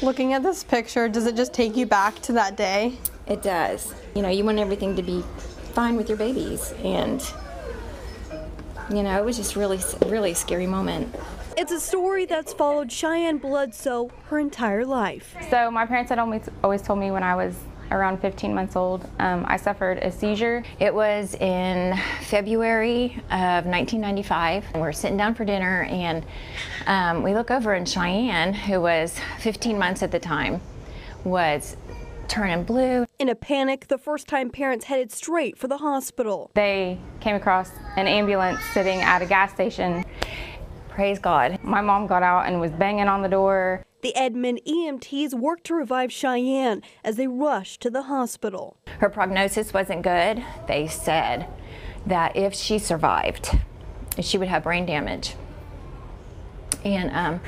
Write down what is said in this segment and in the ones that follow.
Looking at this picture, does it just take you back to that day? It does. You know, you want everything to be fine with your babies, and you know, it was just really, really scary moment. It's a story that's followed Cheyenne Bledsoe her entire life. So my parents had always, always told me when I was around 15 months old, um, I suffered a seizure. It was in February of 1995. We're sitting down for dinner and um, we look over and Cheyenne, who was 15 months at the time, was turning blue. In a panic, the first time parents headed straight for the hospital. They came across an ambulance sitting at a gas station. Praise God. My mom got out and was banging on the door. The Edmond EMTs worked to revive Cheyenne as they rushed to the hospital. Her prognosis wasn't good. They said that if she survived, she would have brain damage. And um,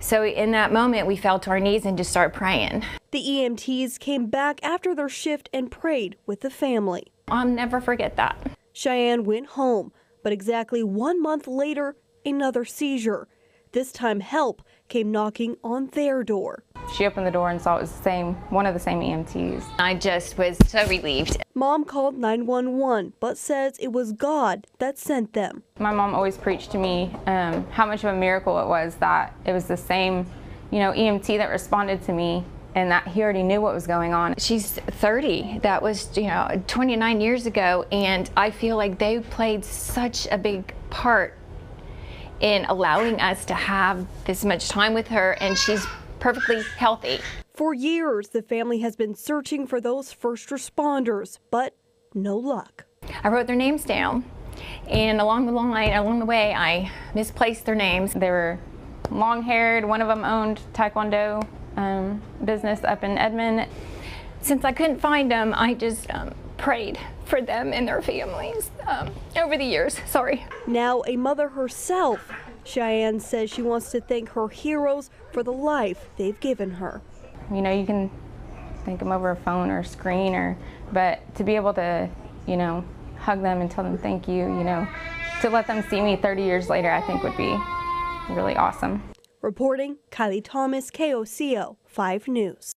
so in that moment, we fell to our knees and just started praying. The EMTs came back after their shift and prayed with the family. I'll never forget that. Cheyenne went home, but exactly one month later, another seizure. This time, help came knocking on their door. She opened the door and saw it was the same, one of the same EMTs. I just was so relieved. Mom called 911, but says it was God that sent them. My mom always preached to me um, how much of a miracle it was that it was the same, you know, EMT that responded to me and that he already knew what was going on. She's 30. That was, you know, 29 years ago, and I feel like they played such a big part in allowing us to have this much time with her, and she's perfectly healthy. For years, the family has been searching for those first responders, but no luck. I wrote their names down, and along the line, along the way, I misplaced their names. They were long-haired. One of them owned Taekwondo um, business up in Edmond. Since I couldn't find them, I just um, prayed for them and their families um, over the years. Sorry. Now a mother herself, Cheyenne says she wants to thank her heroes for the life they've given her. You know, you can thank them over a phone or a screen, or but to be able to, you know, hug them and tell them thank you, you know, to let them see me 30 years later, I think would be really awesome. Reporting, Kylie Thomas, KOCO 5 News.